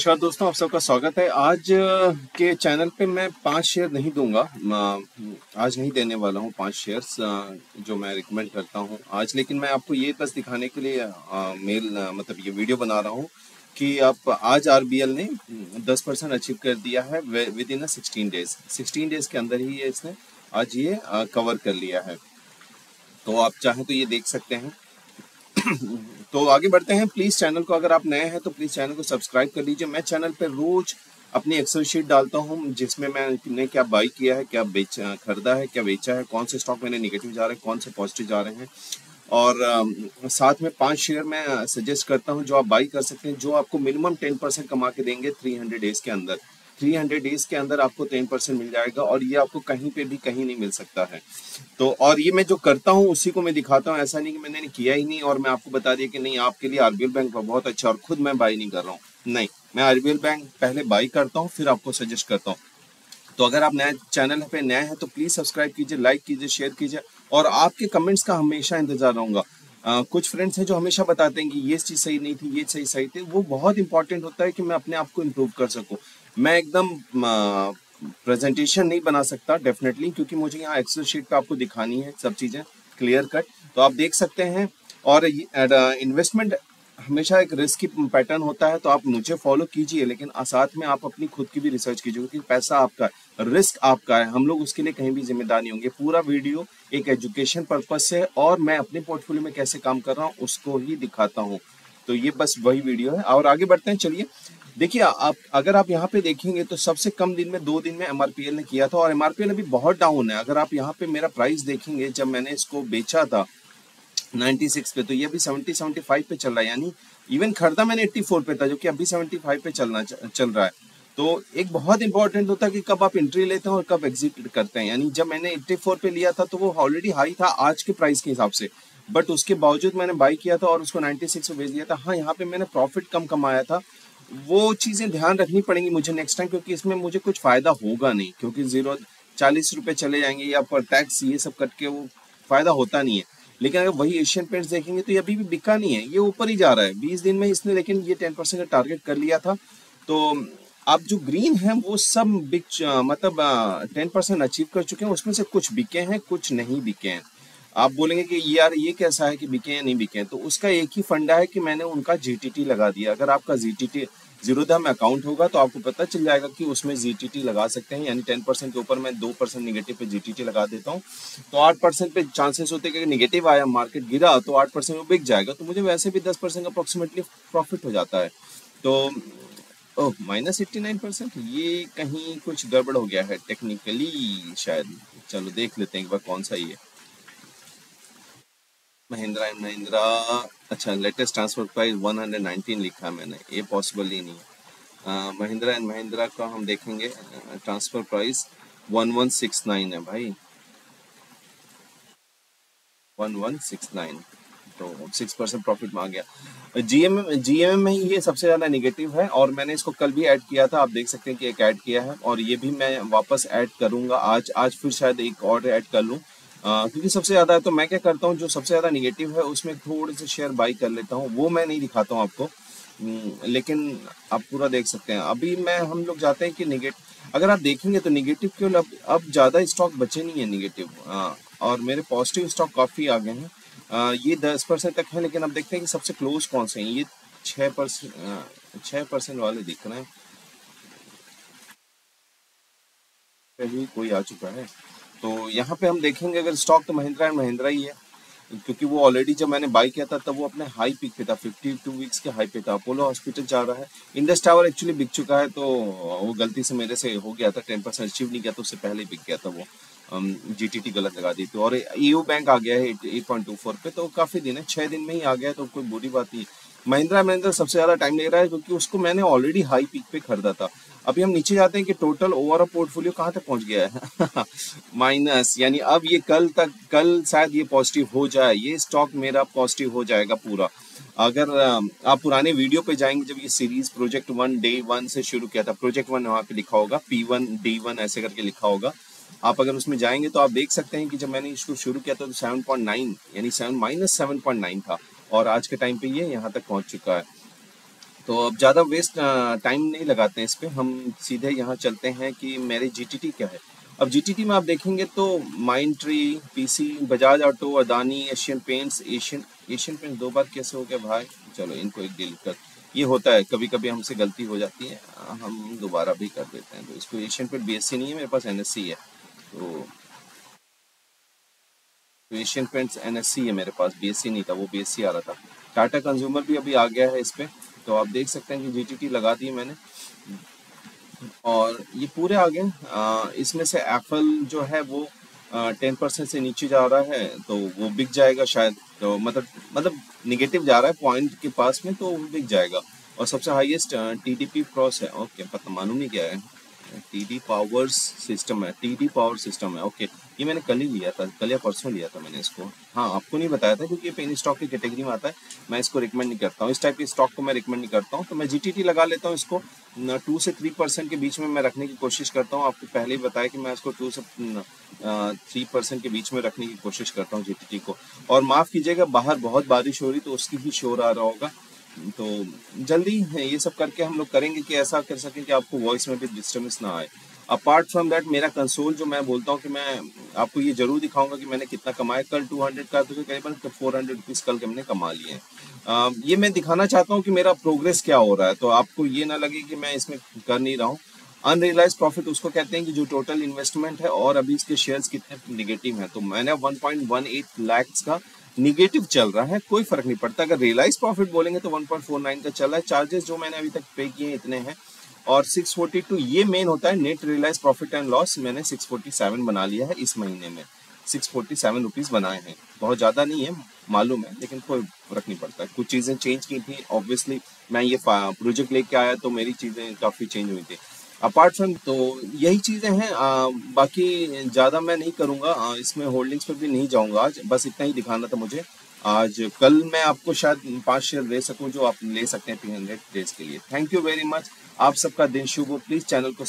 नमस्कार दोस्तों, आप सबका स्वागत है। आज के चैनल पे मैं पाँच शेयर नहीं दूँगा आज नहीं देने वाला हूँ पाँच शेयर्स जो मैं रिकमेंड करता हूँ आज। लेकिन मैं आपको ये बस दिखाने के लिए मेल मतलब ये वीडियो बना रहा हूँ कि आप आज आरबीएल ने 10 परसेंट अचीव कर दिया है within sixteen days sixteen days के अंदर ही ये इसने आज ये कवर कर लिया है। तो आप चाहें तो ये देख सकते हैं। तो आगे बढ़ते हैं। प्लीज़ चैनल को अगर आप नए हैं तो प्लीज़ चैनल को सब्सक्राइब कर लीजिए। मैं चैनल पर रोज अपनी एक्सेल शीट डालता हूँ जिसमें मैंने क्या बाई किया है क्या बेच खरीदा है क्या बेचा है कौन से स्टॉक मैंने निगेटिव जा रहे हैं कौन से पॉजिटिव जा रहे हैं। और आ, साथ में पाँच शेयर मैं सजेस्ट करता हूँ जो आप बाई कर सकते हैं जो आपको मिनिमम टेन परसेंट कमा के देंगे थ्री हंड्रेड डेज़ के अंदर। थ्री हंड्रेड डेज़ के अंदर आपको टेन परसेंट मिल जाएगा और ये आपको कहीं पे भी कहीं नहीं मिल सकता है। तो और ये मैं जो करता हूँ, उसी को मैं दिखाता हूँ। ऐसा नहीं कि मैंने किया ही नहीं और मैं आपको बता दिया कि नहीं, आपके लिए आरबीएल बैंक बहुत अच्छा और खुद मैं बाई नहीं कर रहा हूँ। नहीं, मैं आरबीएल बैंक पहले बाई करता हूँ, फिर आपको सजेस्ट करता हूँ। तो अगर आप नए चैनल पे नए हैं तो प्लीज़ सब्सक्राइब कीजिए लाइक कीजिए शेयर कीजिए और आपके कमेंट्स का हमेशा इंतज़ार रहूँगा। कुछ फ्रेंड्स हैं जो हमेशा बताते हैं कि ये चीज़ सही नहीं थी, ये सही सही थी। वो बहुत इंपॉर्टेंट होता है कि मैं अपने आप को इम्प्रूव कर सकूँ। मैं एकदम प्रेजेंटेशन नहीं बना सकता डेफिनेटली क्योंकि मुझे यहाँ एक्सेल शीट पे आपको दिखानी है, सब चीज़ें क्लियर कट तो आप देख सकते हैं, और इन्वेस्टमेंट हमेशा एक रिस्क पैटर्न होता है तो आप मुझे फॉलो कीजिए, लेकिन साथ में आप अपनी खुद की भी रिसर्च कीजिए, क्योंकि पैसा आपका है रिस्क आपका है। हम लोग उसके लिए कहीं भी जिम्मेदार नहीं होंगे। पूरा वीडियो एक एजुकेशन पर्पज से और मैं अपने पोर्टफोलियो में कैसे काम कर रहा हूँ, उसको ही दिखाता हूँ। तो ये बस वही वीडियो है। और आगे बढ़ते हैं, चलिए। देखिए, आप, अगर आप यहाँ पे देखेंगे तो सबसे कम दिन में दो दिन में एमआरपीएल ने किया था और एमआरपीएल अभी बहुत डाउन है। अगर आप यहाँ पे मेरा प्राइस देखेंगे, जब मैंने इसको बेचा था 96 पे तो ये अभी 70 75 पे चल रहा है। यानी इवन खरीदा मैंने 84 पे था, जो कि अभी 75 पे चलना, चल रहा है। तो एक बहुत इंपॉर्टेंट होता है कि कब आप एंट्री लेते हैं और कब एग्जिट करते हैं। यानी जब मैंने 84 पे लिया था तो वो ऑलरेडी हाई था आज के प्राइस के हिसाब से। बट उसके बावजूद मैंने बाई किया था और उसको 96 पे बेच दिया था। हाँ यहाँ पे मैंने प्रॉफिट कम कमाया था। वो चीज़ें ध्यान रखनी पड़ेंगी मुझे नेक्स्ट टाइम क्योंकि इसमें मुझे कुछ फ़ायदा होगा नहीं, क्योंकि ज़ीरो चालीस रुपये चले जाएँगे या पर टैक्स ये सब कट के वो फ़ायदा होता नहीं है। लेकिन अगर वही एशियन पेंट्स देखेंगे तो ये अभी भी बिका नहीं है, ये ऊपर ही जा रहा है। बीस दिन में इसने लेकिन ये टेन परसेंट का टारगेट कर लिया था। तो अब जो ग्रीन है, वो सब बिक मतलब टेन परसेंट अचीव कर चुके हैं, उसमें से कुछ बिके हैं, कुछ नहीं बिके हैं। आप बोलेंगे कि यार, ये कैसा है कि बिके या नहीं बिके? तो उसका एक ही फंडा है कि मैंने उनका जीटीटी लगा दिया। अगर आपका जीटीटी ज़ीरो धम अकाउंट होगा तो आपको पता चल जाएगा कि उसमें जीटीटी लगा सकते हैं। यानी टेन परसेंट के ऊपर मैं दो परसेंट निगेटिव पे जीटीटी लगा देता हूँ। तो आठ परसेंट पे चांसेस होते हैं कि निगेटिव आया मार्केट गिरा तो आठ परसेंट में बिक जाएगा। तो मुझे वैसे भी दस परसेंट अप्रोक्सीमेटली प्रॉफिट हो जाता है। तो माइनस एट्टी नाइन परसेंट ये कहीं कुछ गड़बड़ हो गया है टेक्निकली शायद। चलो देख लेते हैं एक बार कौन सा ये महिंद्रा एंड महिंद्रा। अच्छा लेटेस्ट ट्रांसफ़र प्राइस 119 लिखा है मैंने, ये पॉसिबल ही नहीं महिंद्रा एंड महिंद्रा का हम देखेंगे ट्रांसफ़र प्राइस 1169 है भाई। 1169 तो सिक्स परसेंट प्रॉफिट मांग गया। जीएम जीएम में ही ये सबसे ज़्यादा निगेटिव है, और मैंने इसको कल भी ऐड किया था, आप देख सकते हैं कि एक ऐड किया है, और ये भी मैं वापस ऐड करूँगा आज आज फिर शायद एक और ऐड कर लूँ। क्योंकि सबसे ज़्यादा है तो मैं क्या करता हूँ जो सबसे ज़्यादा निगेटिव है उसमें थोड़े से शेयर बाई कर लेता हूँ। वो मैं नहीं दिखाता हूँ आपको। हम्म, लेकिन आप पूरा देख सकते हैं। अभी मैं हम लोग जाते हैं कि निगेटिव अगर आप देखेंगे तो निगेटिव क्यों? अब अब ज़्यादा स्टॉक बचे नहीं है निगेटिव और मेरे पॉजिटिव स्टॉक काफ़ी आ गए हैं। ये दस परसेंट तक है लेकिन अब देखते हैं कि सबसे क्लोज कौन से हैं। ये छः परसेंट छः परसेंट वाले दिख रहे हैं। कोई आ चुका है। तो यहाँ पे हम देखेंगे, अगर स्टॉक तो महिंद्रा एंड महिंद्रा ही है, क्योंकि वो ऑलरेडी जब मैंने बाई किया था, तब वो अपने हाई पिक पे था 52 वीक्स के हाई पे था। अपोलो हॉस्पिटल जा रहा है। इंडस टावर एक्चुअली बिक चुका है तो वो गलती से मेरे से हो गया था टेन परसेंट अचीव नहीं किया तो उससे पहले बिक गया था वो। जी टी टी गलत लगा दी थी। और ईओ बैंक आ गया है एट पॉइंट टू फोर पे तो काफ़ी दिन है, छह दिन में ही आ गया तो कोई बुरी बात नहीं महिंद्रा महिंद्रा सबसे ज़्यादा टाइम ले रहा है, क्योंकि उसको मैंने ऑलरेडी हाई पिक पे खरीदा था। अभी हम नीचे जाते हैं कि टोटल ओवरऑल पोर्टफोलियो कहाँ तक पहुँच गया है? माइनस यानी अब ये कल तक, कल शायद ये पॉजिटिव हो जाए, ये स्टॉक मेरा पॉजिटिव हो जाएगा पूरा। अगर आप पुराने वीडियो पे जाएँगे, जब ये series project one day one से शुरू किया था प्रोजेक्ट वन वहाँ पे लिखा होगा पी वन डी वन ऐसे करके लिखा होगा। आप अगर उसमें जाएँगे तो आप देख सकते हैं कि जब मैंने इसको शुरू किया था तो सेवन पॉइंट नाइन यानी seven minus seven point nine था, और आज के टाइम पे ये यहाँ तक पहुँच चुका है। तो अब ज़्यादा वेस्ट टाइम नहीं लगाते हैं इस पर हम सीधे यहाँ चलते हैं कि मेरे जीटीटी क्या है। अब जीटीटी में आप देखेंगे तो Mindtree PC Bajaj Auto Adani Asian Paints Asian Asian Paints दो बार कैसे हो गया भाई? चलो इनको एक डिलीट कर। ये होता है कभी कभी हमसे गलती हो जाती है, हम दोबारा भी कर देते हैं। तो इसको एशियन पेंट बी नहीं है, मेरे पास एनएससी है। तो तो एशियन पेंट्स एन है मेरे पास बीएससी नहीं था, वो बीएससी आ रहा था। टाटा कंज्यूमर भी अभी आ गया है इस पर तो आप देख सकते हैं कि जीटीटी लगा दी मैंने। और ये पूरे आगे इसमें से एप्पल जो है वो टेन परसेंट से नीचे जा रहा है तो वो बिक जाएगा शायद। तो मतलब मतलब निगेटिव जा रहा है पॉइंट के पास में तो वो बिक जाएगा। और सबसे highest T D P cross है। ओके पता, मालूम नहीं क्या है। टी डी पावर सिस्टम है टी डी पावर सिस्टम है ओके ये मैंने कल ही लिया था, कल या परसों लिया था मैंने इसको। हाँ आपको नहीं बताया था क्योंकि ये पेन स्टॉक की कैटेगरी में आता है, मैं इसको रिकमेंड नहीं करता हूँ। इस टाइप के स्टॉक को मैं रिकमेंड नहीं करता हूँ। तो मैं GTT लगा लेता हूँ इसको। टू से थ्री परसेंट के बीच में मैं रखने की कोशिश करता हूँ। आपको पहले ही बताया कि मैं इसको टू से थ्री परसेंट के बीच में रखने की कोशिश करता हूँ जी को। और माफ़ कीजिएगा, बाहर बहुत बारिश हो रही तो उसकी भी शोर आ रहा होगा। तो जल्दी ये सब करके हम लोग करेंगे कि ऐसा कर सकें कि आपको वॉइस में भी डिस्टर्बेंस ना आए। अपार्ट फ्रॉम दैट मेरा कंसोल जो मैं बोलता हूँ कि मैं आपको ये ज़रूर दिखाऊँगा कि मैंने कितना कमाया। कल 200 का तो करीबन फोर हंड्रेड रुपीज़ कल हमने कमा लिए हैं। ये मैं दिखाना चाहता हूँ कि मेरा प्रोग्रेस क्या हो रहा है। तो आपको ये ना लगे कि मैं इसमें कर नहीं रहा हूँ। अनरियलाइज प्रॉफिट उसको कहते हैं कि जो टोटल इन्वेस्टमेंट है और अभी इसके शेयर्स कितने निगेटिव हैं। तो मैंने 1.18 लाख का निगेटिव चल रहा है, कोई फ़र्क नहीं पड़ता। अगर रियलाइज़ प्रॉफिट बोलेंगे तो 1.49 का चल रहा है। चार्जेस जो मैंने अभी तक पे किए इतने हैं। और 642 ये मेन होता है net realise profit and loss मैंने 647 बना लिया है इस महीने में। 647 रुपीस बनाए हैं। बहुत ज़्यादा नहीं है, मालूम है, लेकिन कोई फ़र्क नहीं पड़ता। कुछ चीज़ें चेंज की थी ऑब्वियसली मैं ये प्रोजेक्ट लेके आया तो मेरी चीज़ें काफ़ी चेंज हुई थी। अपार्ट फ्रॉम तो यही चीज़ें हैं। आ, बाकी ज़्यादा मैं नहीं करूँगा। इसमें होल्डिंग्स पर भी नहीं जाऊँगा आज। बस इतना ही दिखाना था मुझे। आज कल मैं आपको शायद पाँच शेयर दे सकूँ जो आप ले सकते हैं थ्री हंड्रेड डेज़ के लिए। थैंक यू वेरी मच आप सबका दिन शुभ हो। प्लीज़ चैनल को